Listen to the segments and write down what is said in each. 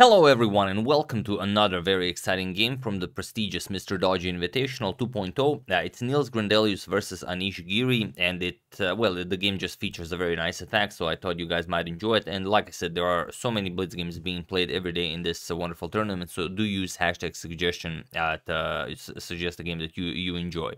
Hello everyone and welcome to another very exciting game from the prestigious Mr. Dodgy Invitational 2.0. Uh, it's Nils Grandelius versus Anish Giri and it, uh, well, the game just features a very nice attack so I thought you guys might enjoy it and like I said, there are so many Blitz games being played every day in this uh, wonderful tournament so do use hashtag suggestion to suggest a game that you, you enjoy.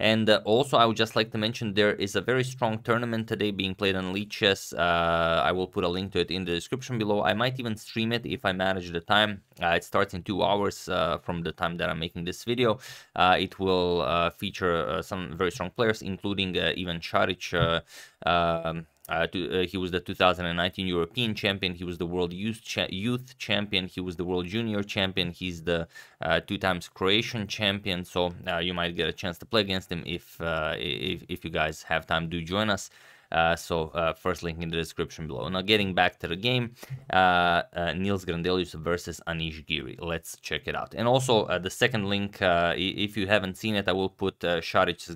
And uh, also, I would just like to mention there is a very strong tournament today being played on Lichess. Uh, I will put a link to it in the description below. I might even stream it if I manage the time. Uh, it starts in two hours uh, from the time that I'm making this video. Uh, it will uh, feature some very strong players, including Ivan Šarić. Um, uh, to, uh, he was the 2019 European champion. He was the world youth cha youth champion. He was the world junior champion. He's the uh, two times Croatian champion. So uh, you might get a chance to play against him if uh, if if you guys have time. Do join us. Uh, so uh, first link in the description below. Now getting back to the game, uh, uh Nils Grandelius versus Anish Giri. Let's check it out. And also uh, the second link, if you haven't seen it, I will put uh,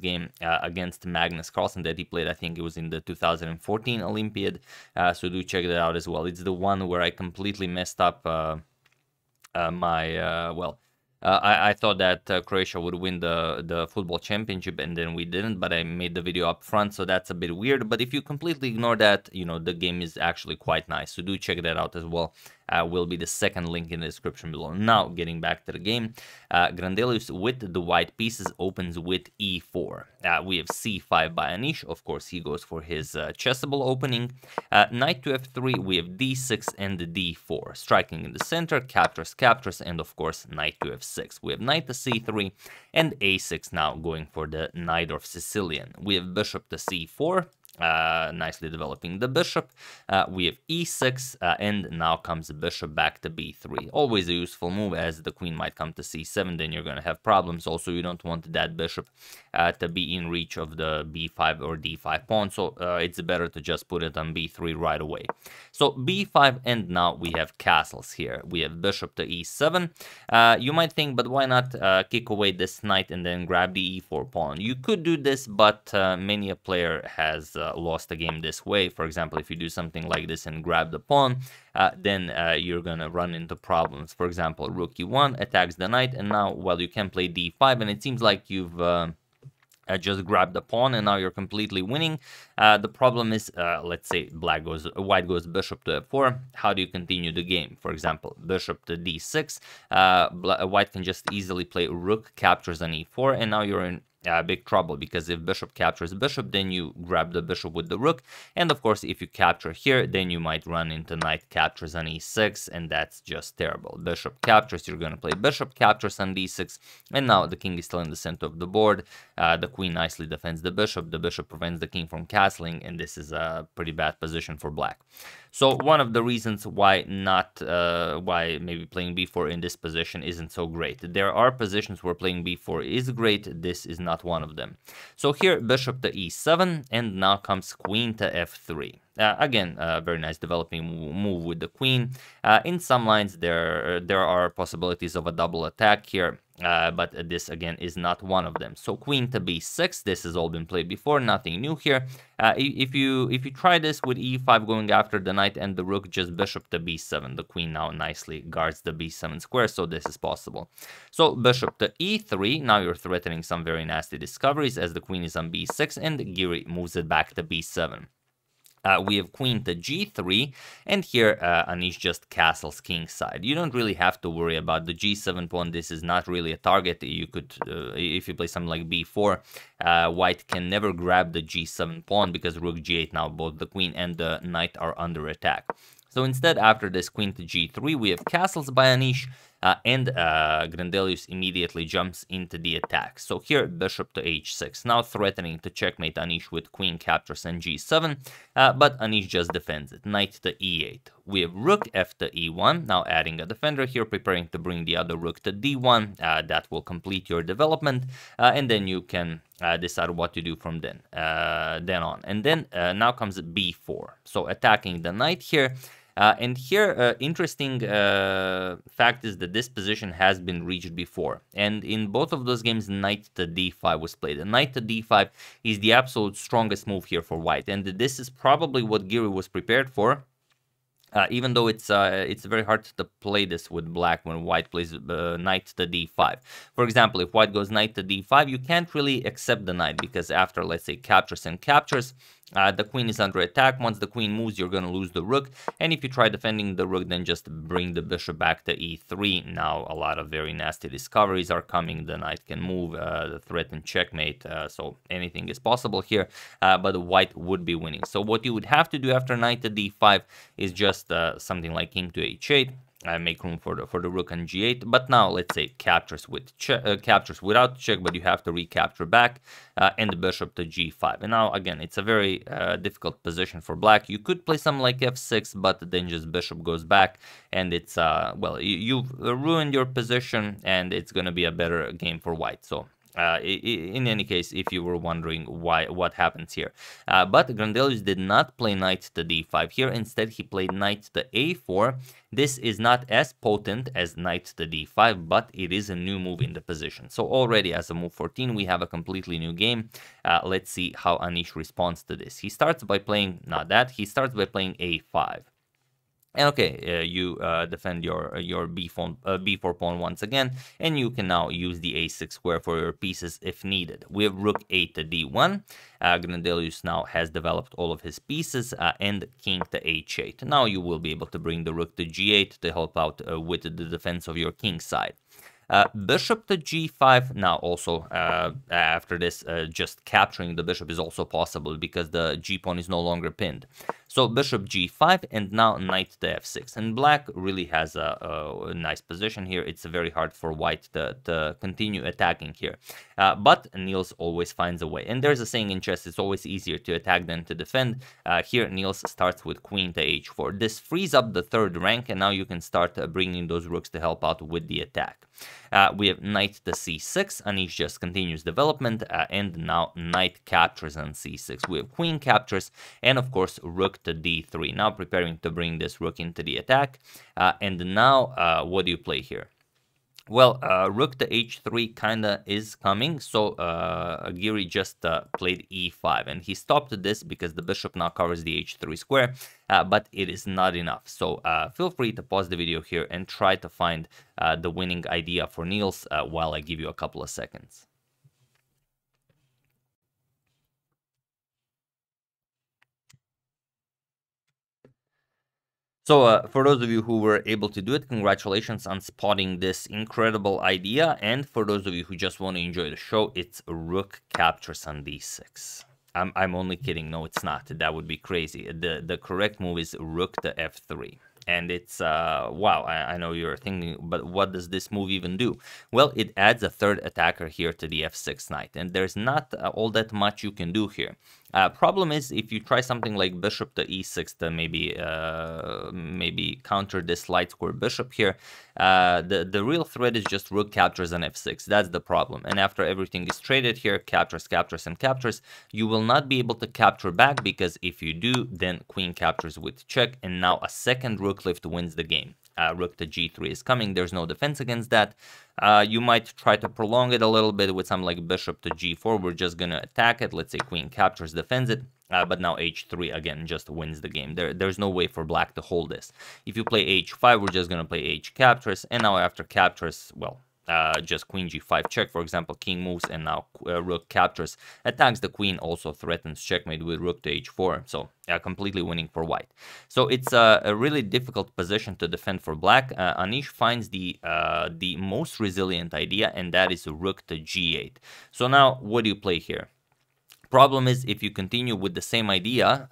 game against Magnus Carlsen that he played. I think it was in the 2014 Olympiad. so do check that out as well. It's the one where I completely messed up my well uh, I, I, thought that uh, Croatia would win the, the football championship and then we didn't, but I made the video up front, so that's a bit weird. But if you completely ignore that, you know, the game is actually quite nice. So do check that out as well uh, will be the second link in the description below. Now, getting back to the game, uh, Grandelius with the white pieces opens with e4. Uh, we have c5 by Anish. Of course, he goes for his uh, chessable opening. Uh, knight to f3, we have d6 and d4. Striking in the center, captures, captures, and of course, knight to f6. We have knight to c3 and a6 now going for the Najdorf Sicilian. We have bishop to c4, uh, nicely developing the bishop. Uh, we have e6, uh, and now comes the bishop back to b3. Always a useful move, as the queen might come to c7, then you're going to have problems. Also, you don't want that bishop uh, to be in reach of the b5 or d5 pawn, so uh, it's better to just put it on b3 right away. So b5, and now we have castles here. We have bishop to e7. Uh, you might think, but why not kick away this knight and then grab the e4 pawn? You could do this, but many a player has lost the game this way. For example, if you do something like this and grab the pawn, uh, then uh, you're gonna run into problems. For example, rook e1 attacks the knight, and now, well, you can play d5, and it seems like you've... Uh, uh, just grab the pawn and now you're completely winning. Uh, the problem is, uh, let's say black goes, white goes bishop to f4. How do you continue the game? For example, bishop to d6. Uh, white can just easily play rook, captures on e4, and now you're in uh, big trouble because if bishop captures bishop then you grab the bishop with the rook. And of course if you capture here then you might run into knight captures on e6 and that's just terrible. Bishop captures you're going to play bishop captures on d6 and now the king is still in the center of the board. Uh, the queen nicely defends the bishop the bishop prevents the king from castling and this is a pretty bad position for black. So one of the reasons why not, uh, why maybe playing b4 in this position isn't so great. There are positions where playing b4 is great, this is not one of them. So here bishop to e7 and now comes queen to f3. Uh, again, a very nice developing move with the queen. Uh, in some lines, there there are possibilities of a double attack here, uh, but this again is not one of them. So queen to b6. This has all been played before, nothing new here. Uh, if you if you try this with e5 going after the knight and the rook, just bishop to b7. The queen now nicely guards the b7 square, so this is possible. So bishop to e3. Now you're threatening some very nasty discoveries as the queen is on b6 and Giri moves it back to b7. Uh, we have queen to g3, and here uh, Anish just castles king side. You don't really have to worry about the g7 pawn. This is not really a target. You could, uh, if you play something like b4, uh, white can never grab the g7 pawn because rook g8 now both the queen and the knight are under attack. So instead, after this queen to g3, we have castles by Anish, uh, and uh, Grandelius immediately jumps into the attack. So here, bishop to h6, now threatening to checkmate Anish with queen captures and g7, uh, but Anish just defends it, knight to e8. We have rook f to e1, now adding a defender here, preparing to bring the other rook to d1, uh, that will complete your development, uh, and then you can uh, decide what to do from then, then on. And then now comes b4, so attacking the knight here, uh, and here, uh, interesting uh, fact is that this position has been reached before. And in both of those games, knight to d5 was played. And knight to d5 is the absolute strongest move here for white. And this is probably what Giri was prepared for Uh, even though it's uh, it's very hard to play this with black when white plays uh, knight to d5. For example, if white goes knight to d5, you can't really accept the knight because after, let's say, captures and captures, uh, the queen is under attack. Once the queen moves, you're going to lose the rook. And if you try defending the rook, then just bring the bishop back to e3. Now, a lot of very nasty discoveries are coming. The knight can move, uh, the threatened checkmate. Uh, so anything is possible here, uh, but white would be winning. So what you would have to do after knight to d5 is just uh, something like king to h8 uh, make room for the for the rook and g8. But now let's say captures with uh, captures without check, but you have to recapture back uh, and the bishop to g5. And now again, it's a very uh, difficult position for black. You could play something like f6, but then just bishop goes back, and it's uh well you, you've ruined your position, and it's gonna be a better game for white. So uh, in any case, if you were wondering why what happens here. Uh, but Grandelius did not play knight to d5 here. Instead, he played knight to a4. This is not as potent as knight to d5, but it is a new move in the position. So already as a move 14, we have a completely new game. Uh, let's see how Anish responds to this. He starts by playing, not that, he starts by playing a5. And okay, uh, you uh, defend your uh, your b4, uh, b4 pawn once again, and you can now use the a6 square for your pieces if needed. We have rook a to d1. Uh, now has developed all of his pieces, uh, and king to h8. Now you will be able to bring the rook to g8 to help out uh, with the defense of your king side. Uh, bishop to g5, now also uh, after this, uh, just capturing the bishop is also possible because the g-pawn is no longer pinned. So bishop g5 and now knight to f6. And black really has a, a nice position here. It's very hard for white to, to continue attacking here. Uh, but Nils always finds a way. And there's a saying in chess, it's always easier to attack than to defend. Uh, here Nils starts with queen to h4. This frees up the third rank and now you can start uh, bringing those rooks to help out with the attack. Uh, we have knight to c6, Anish just continues development, uh, and now knight captures on c6. We have queen captures, and of course rook to d3. Now preparing to bring this rook into the attack, and now what do you play here? Well, uh, rook to h3 kinda is coming, so uh, just uh, played e5, and he stopped this because the bishop now covers the h3 square, uh, but it is not enough. So uh, feel free to pause the video here and try to find uh, the winning idea for Nils uh, while I give you a couple of seconds. So uh, for those of you who were able to do it, congratulations on spotting this incredible idea. And for those of you who just want to enjoy the show, it's rook captures on d6. I'm, I'm only kidding. No, it's not. That would be crazy. The, the correct move is rook to f3 and it's uh, wow I, I, know you're thinking but what does this move even do well it adds a third attacker here to the f6 knight and there's not uh, all that much you can do here uh, problem is if you try something like bishop to e6 to maybe uh, maybe counter this light square bishop here, uh, the the real threat is just rook captures on f6. That's the problem. And after everything is traded here, captures, captures, and captures, you will not be able to capture back because if you do, then queen captures with check, and now a second rook lift wins the game uh, rook to g3 is coming. There's no defense against that. Uh, you might try to prolong it a little bit with some like bishop to g4. We're just going to attack it. Let's say queen captures, defends it. Uh, but now h3 again just wins the game. There, there's no way for black to hold this. If you play h5, we're just going to play h captures. And now after captures, well, uh, just queen g5 check, for example, king moves and now uh, rook captures, attacks the queen, also threatens checkmate with rook to h4, so uh, completely winning for white. So it's a, a really difficult position to defend for black. Uh, Anish finds the uh, the most resilient idea, and that is rook to g8. So now, what do you play here? Problem is, if you continue with the same idea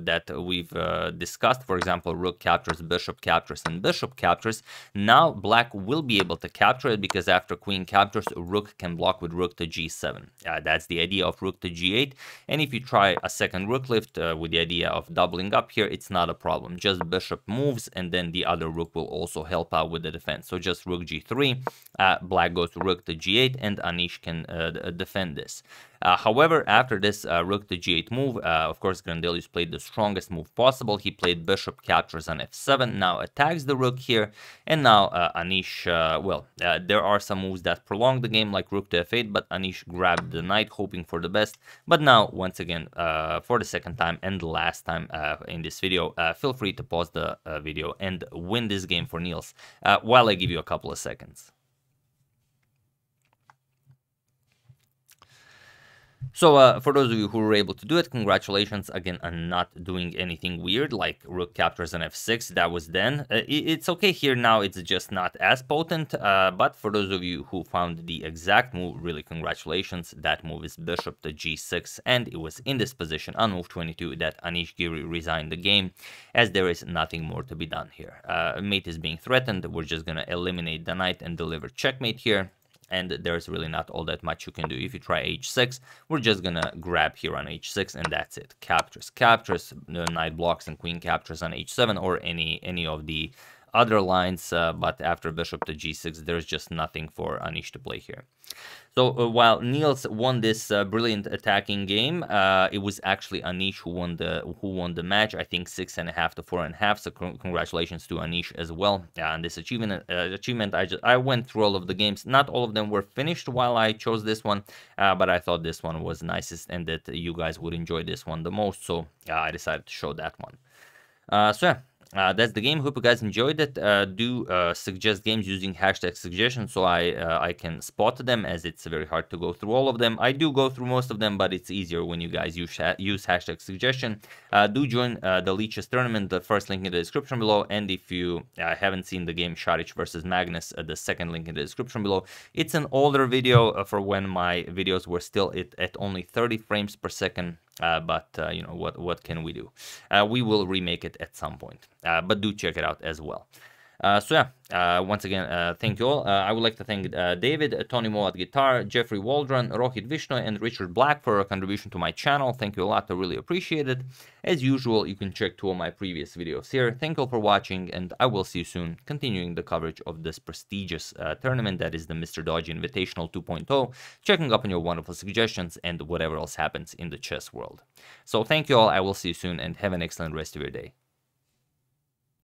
that we've uh, discussed, for example, rook captures, bishop captures, and bishop captures, now black will be able to capture it because after queen captures, rook can block with rook to g7. Uh, that's the idea of rook to g8. And if you try a second rook lift uh, with the idea of doubling up here, it's not a problem. Just bishop moves, and then the other rook will also help out with the defense. So just rook g3, uh, black goes rook to g8, and Anish can uh, defend this. however, after this uh, rook to g8 move, uh, of course, Grandelius played the strongest move possible. He played bishop captures on f7, now attacks the rook here, and now uh, Anish, uh, well, uh, there are some moves that prolong the game, like rook to f8, but Anish grabbed the knight, hoping for the best. But now, once again, uh, for the second time and the last time in this video, feel free to pause the video and win this game for Nils while I give you a couple of seconds. So uh, for those of you who were able to do it, congratulations again on not doing anything weird like rook captures an f6. That was then. Uh, it's okay here now. It's just not as potent. Uh, but for those of you who found the exact move, really congratulations. That move is bishop to g6 and it was in this position on move 22 that Anish Giri resigned the game as there is nothing more to be done here. Uh, mate is being threatened. We're just to eliminate the knight and deliver checkmate here and there's really not all that much you can do. If you try h6, we're just gonna grab here on h6 and that's it. Captures, captures, the knight blocks and queen captures on h7 or any any of the other lines, uh, but after bishop to g6, there's just nothing for Anish to play here. So uh, while Nils won this uh, brilliant attacking game, uh, it was actually Anish who won the who won the match. I think six and a half to four and a half. So congratulations to Anish as well on this achievement. Uh, achievement. I just I went through all of the games. Not all of them were finished while I chose this one, uh, but I thought this one was nicest and that you guys would enjoy this one the most. So I decided to show that one. so yeah, uh, that's the game. Hope you guys enjoyed it. Uh, do uh, suggest games using hashtag suggestion so I uh, I can spot them as it's very hard to go through all of them. I do go through most of them, but it's easier when you guys use use hashtag suggestion. Uh, do join uh, the Lichess tournament. The first link in the description below. And if you haven't seen the game Šarić versus Magnus, the second link in the description below. It's an older video for when my videos were still at, at only 30 frames per second. Uh, but uh, you know what what can we do? Uh, we will remake it at some point. Uh, but do check it out as well uh, so yeah, uh, once again, uh, thank you all. Uh, I would like to thank uh, David, Tony Mo at guitar, Jeffrey Waldron, Rohit Vishnu, and Richard Black for a contribution to my channel. Thank you a lot. I really appreciate it. As usual, you can check two of my previous videos here. Thank you all for watching, and I will see you soon, continuing the coverage of this prestigious tournament that is the Mr. Dodgy Invitational 2.0, checking up on your wonderful suggestions and whatever else happens in the chess world. So thank you all. I will see you soon, and have an excellent rest of your day.